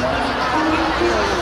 ね。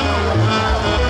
Oh,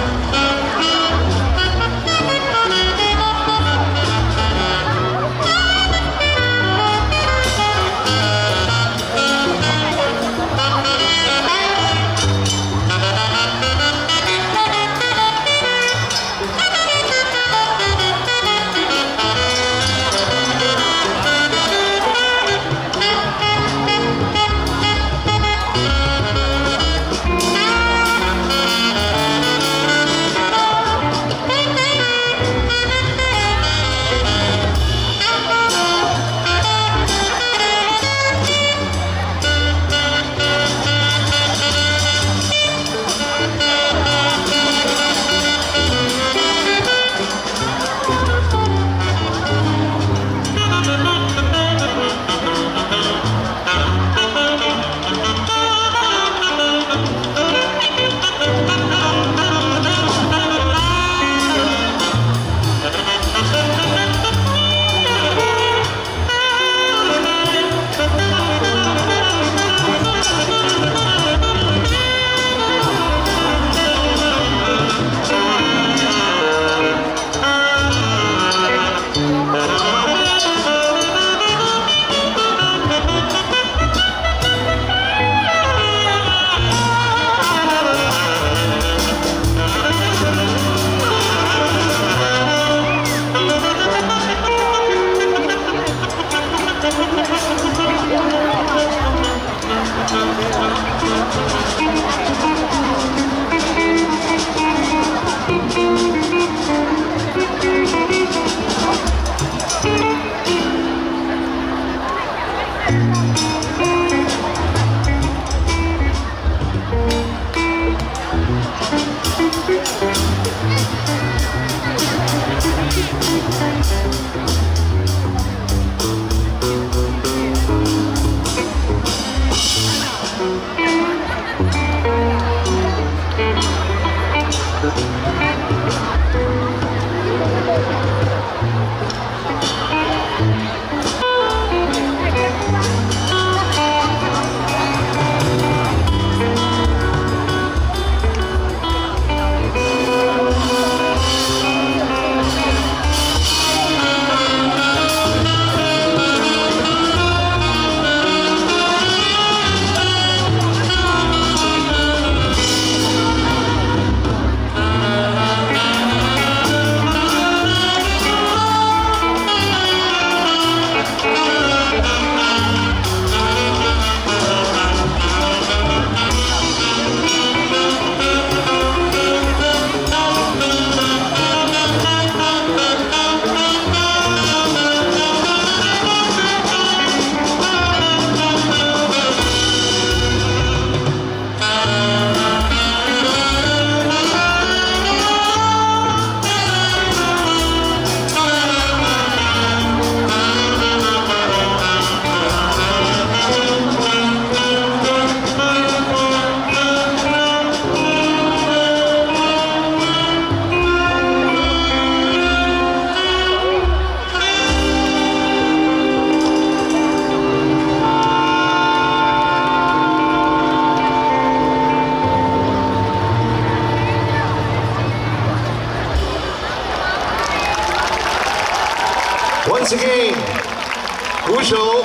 鼓手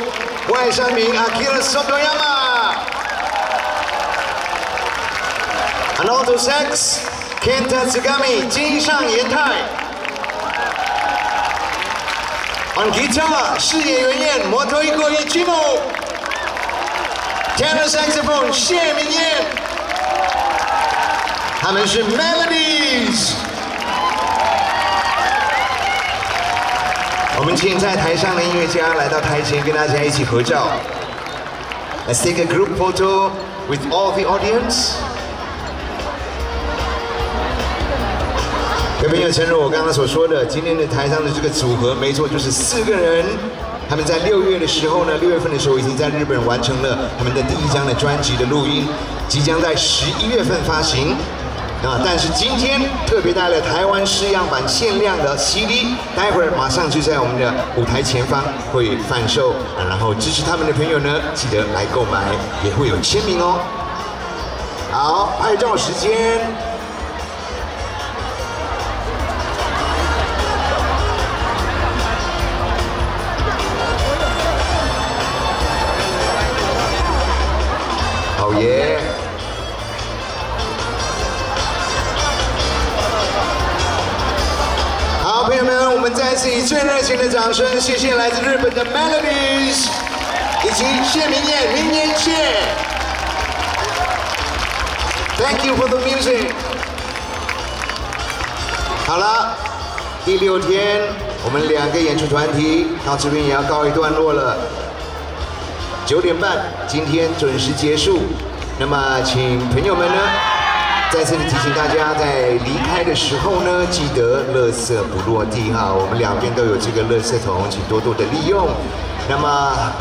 外山明 Akira Sotoyama。And alto sax Kenta Tsugami 金上延太。On guitar 饰演原彦摩托一国一 Chino。Tenor saxophone 谢明燕。他们是 Melodies。 我们请在台上的音乐家来到台前，跟大家一起合照。Let's take a group photo with all the audience. 各位朋友，诚如我刚刚所说的，今天的台上的这个组合，没错，就是四个人。他们在六月的时候呢，六月份的时候已经在日本完成了他们的第一张的专辑的录音，即将在十一月份发行。啊！但是今天特别带了台湾试样版限量的 CD，待会儿马上就在我们的舞台前方会贩售。啊，然后支持他们的朋友呢，记得来购买，也会有签名哦。好，拍照时间。次以最热情的掌声，谢谢来自日本的 Melodies，以及谢明燕、明年谢。Thank you for the music。好了，第六天，我们两个演出团体到这边也要告一段落了。九点半，今天准时结束。那么，请朋友们呢，再次的提醒大家，在离开的时候呢，记得垃圾不落地哈。我们两边都有这个垃圾桶，请多多的利用。那么。